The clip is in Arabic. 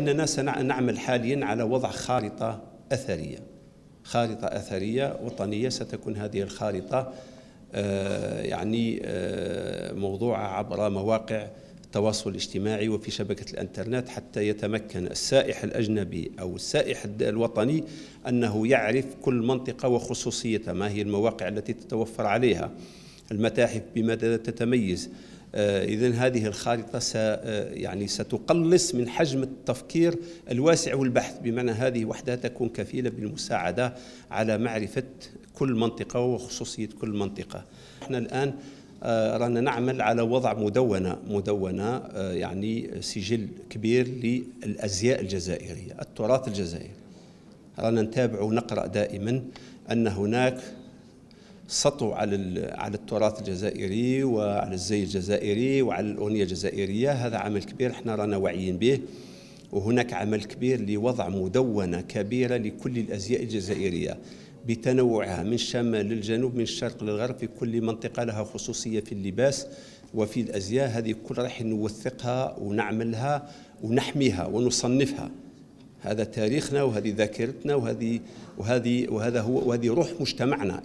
إننا سنعمل حاليا على وضع خارطة أثرية. خارطة أثرية وطنية ستكون هذه الخارطة آه، يعني آه، موضوعة عبر مواقع التواصل الاجتماعي وفي شبكة الإنترنت حتى يتمكن السائح الأجنبي أو السائح الوطني أنه يعرف كل منطقة وخصوصيتها ما هي المواقع التي تتوفر عليها المتاحف بماذا تتميز. إذا هذه الخارطة س آه، يعني ستقلص من حجم التفكير الواسع والبحث بمعنى هذه وحدها تكون كفيلة بالمساعدة على معرفة كل منطقة وخصوصية كل منطقة. إحنا الآن آه، رانا نعمل على وضع مدونة مدونة يعني سجل كبير للأزياء الجزائرية التراث الجزائري. رانا نتابع ونقرأ دائما أن هناك سطو على على التراث الجزائري وعلى الزي الجزائري وعلى الأغنية الجزائرية. هذا عمل كبير إحنا رانا واعيين به وهناك عمل كبير لوضع مدونة كبيرة لكل الأزياء الجزائرية بتنوعها من الشمال للجنوب من الشرق للغرب في كل منطقة لها خصوصية في اللباس وفي الأزياء. هذه كل راح نوثقها ونعملها ونحميها ونصنفها. هذا تاريخنا وهذه ذاكرتنا وهذه وهذه وهذا هو وهذه روح مجتمعنا.